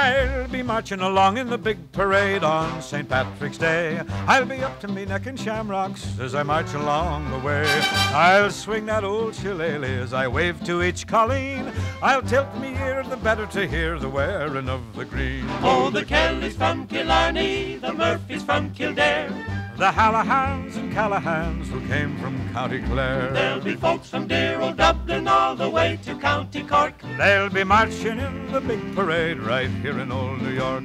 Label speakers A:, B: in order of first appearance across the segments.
A: I'll be marching along in the big parade on St. Patrick's Day. I'll be up to me neck in shamrocks as I march along the way. I'll swing that old shillelagh as I wave to each colleen. I'll tilt me ear the better to hear the wearing of the green.
B: Oh, the Kellys from Killarney, the Murphys from Kildare.
A: The Hallahans and Callahans who came from County Clare.
B: There'll be folks from dear old Dublin all the way to County Cork.
A: They'll be marching in the big parade right here in old New York.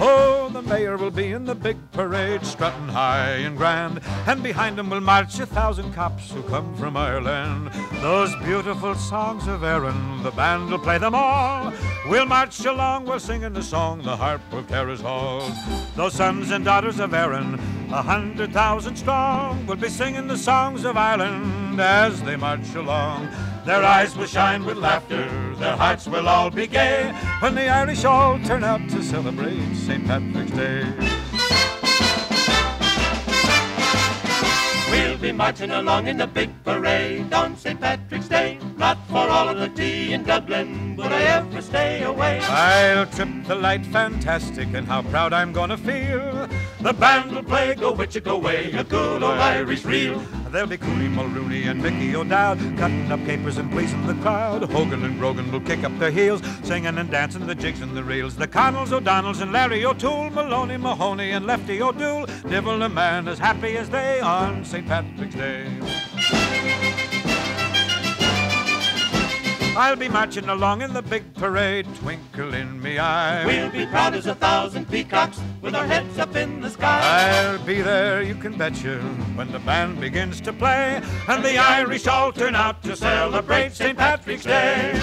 A: Oh, the mayor will be in the big parade, strutting high and grand, and behind him will march a thousand cops who come from Ireland. Those beautiful songs of Erin, the band will play them all. We'll march along while singing the song, the harp will carry us all. Those sons and daughters of Erin, a hundred thousand strong, will be singing the songs of Ireland as they march along. Their eyes will shine with laughter, their hearts will all be gay when the Irish all turn out to celebrate St. Patrick's Day.
B: Be marching along in the big parade on St. Patrick's Day. Not for all of the tea in Dublin would I ever stay away.
A: I'll trip the light fantastic, and how proud I'm gonna feel.
B: The band will play Go Witcher Go Way, a good old Irish reel.
A: There'll be Cooney Mulrooney and Mickey O'Dowd cutting up capers and pleasing the crowd. Hogan and Brogan will kick up their heels, singing and dancing the jigs and the reels. The Connells, O'Donnells, and Larry O'Toole, Maloney, Mahoney, and Lefty O'Doul, nibble a man as happy as they on St. Patrick's Day. I'll be marching along in the big parade, twinkle in me eye.
B: We'll be proud as a thousand peacocks with our heads up in the sky.
A: I'll be there, you can bet you, when the band begins to play, and the Irish all turn out to celebrate St. Patrick's Day.